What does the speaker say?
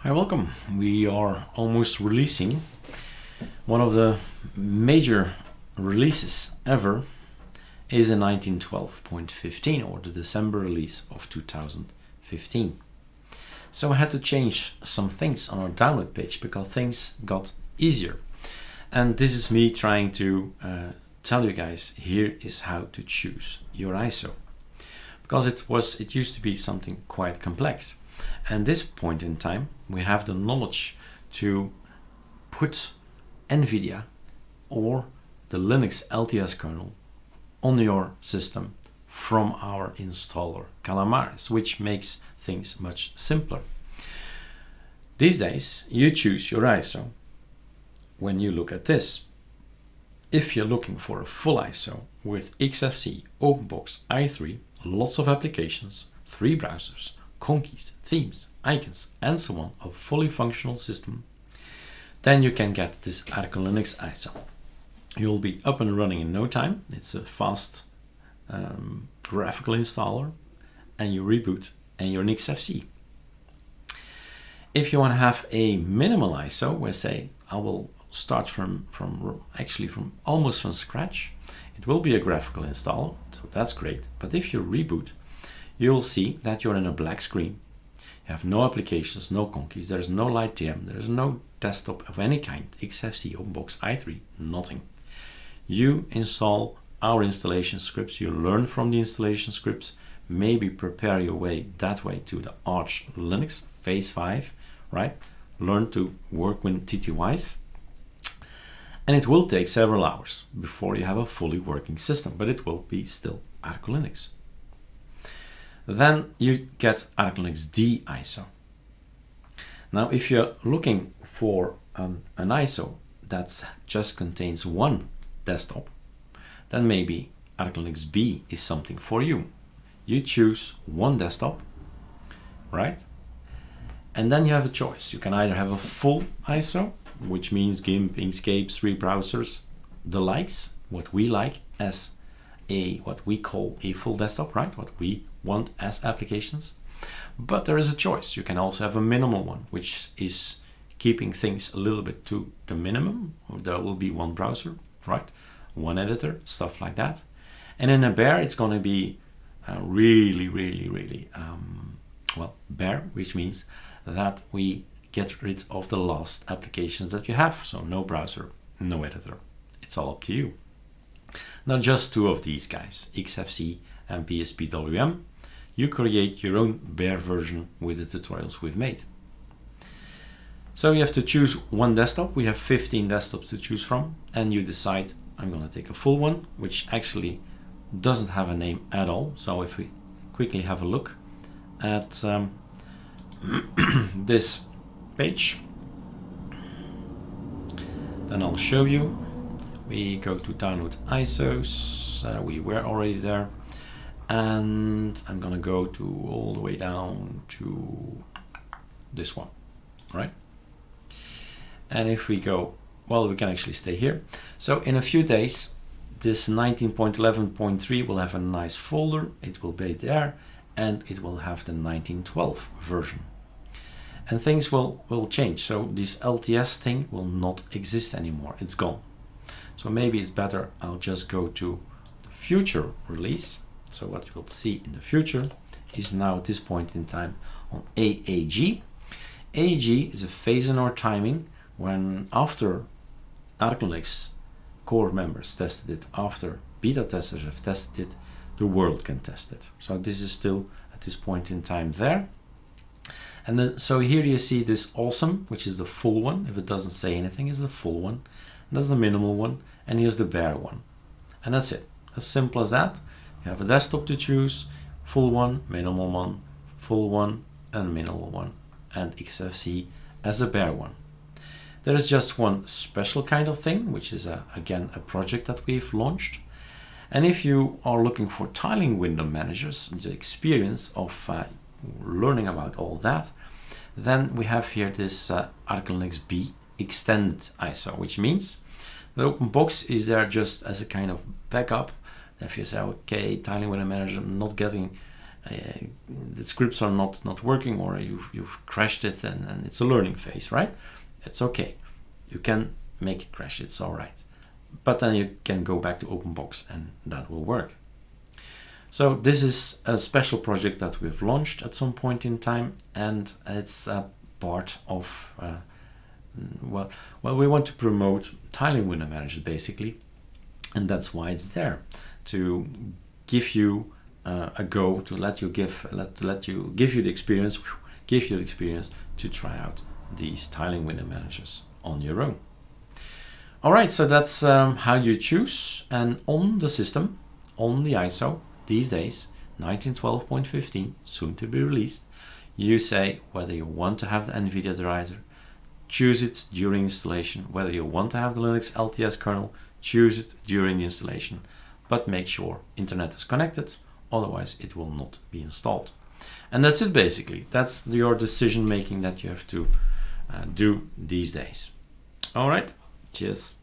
Hi, welcome. We are almost releasing one of the major releases ever is a 1912.15 or the December release of 2015. So I had to change some things on our download page because things got easier. And this is me trying to uh, tell you guys here is how to choose your ISO. Because it was it used to be something quite complex. And this point in time we have the knowledge to put NVIDIA or the Linux LTS kernel on your system from our installer Calamares, which makes things much simpler. These days, you choose your ISO when you look at this. If you're looking for a full ISO with XFCE, OpenBox, i3, lots of applications, three browsers, conkys, themes, icons, and so on, a fully functional system, then you can get this Arco Linux ISO. You'll be up and running in no time. It's a fast um, graphical installer, and you reboot, and you're in XFCE. If you want to have a minimal ISO, where say I will start from from actually from almost from scratch, it will be a graphical installer, so that's great. But if you reboot, you'll see that you're in a black screen. You have no applications, no conkys, there's no LightDM, there's no desktop of any kind, XFCE, OpenBox, i3, nothing. You install our installation scripts, you learn from the installation scripts, maybe prepare your way that way to the Arch Linux phase 5, right? Learn to work with TTYs. And it will take several hours before you have a fully working system, but it will be still Arch Linux. Then you get ArcoLinuxD ISO. Now, if you're looking for um, an ISO that just contains one desktop, then maybe ArcoLinuxB is something for you. You choose one desktop, right? And then you have a choice. You can either have a full ISO, which means GIMP, Inkscape, three browsers, the likes, what we like as a what we call a full desktop, right? What we want as applications. But there is a choice. You can also have a minimal one, which is keeping things a little bit to the minimum. There will be one browser, right? One editor, stuff like that. And in a bare, it's going to be uh, really, really, really, um, well, bare, which means that we get rid of the last applications that you have. So no browser, no editor. It's all up to you. Now just two of these guys, XFCE and BSPWM. You create your own bare version with the tutorials we've made. So you have to choose one desktop. We have 15 desktops to choose from and you decide I'm going to take a full one, which actually doesn't have a name at all. So if we quickly have a look at um, this page, then I'll show you. We go to download ISOs. Uh, we were already there. And I'm to go to all the way down to this one, right? And if we go, well, we can actually stay here. So in a few days, this 19.11.3 will have a nice folder. It will be there and it will have the 1912 version. And things will, will change. So this LTS thing will not exist anymore. It's gone. So maybe it's better I'll just go to the future release. So what you'll see in the future is now at this point in time on AAG. AAG is a phase in our timing when after Arch core members tested it, after beta testers have tested it, the world can test it. So this is still at this point in time there. And then, so here you see this awesome, which is the full one. If it doesn't say anything, is the full one. That's the minimal one. And here's the bare one. And that's it. As simple as that. You have a desktop to choose, full one, minimal one, full one, and minimal one. And XFCE as a bare one. There is just one special kind of thing, which is a, again a project that we've launched. And if you are looking for tiling window managers, the experience of uh, learning about all that, then we have here this uh, ArcoLinuxB extended ISO, which means the open box is there just as a kind of backup. If you say, okay, tiling window manager, I'm not getting uh, the scripts are not not working or you've, you've crashed it and, and it's a learning phase right? It's okay. You can make it crash. It's all right. But then you can go back to openbox and that will work. So this is a special project that we've launched at some point in time and it's a part of uh, well well we want to promote tiling window manager basically and that's why it's there to give you uh, a go to let you give let let you give you the experience give you the experience to try out these tiling window managers on your own. All right so that's um, how you choose and on the system on the ISO these days 1912.15 soon to be released you say whether you want to have the NVIDIA driver choose it during installation. Whether you want to have the Linux LTS kernel choose it during the installation. But make sure internet is connected otherwise it will not be installed. And that's it basically. That's your decision making that you have to uh, do these days. All right. Cheers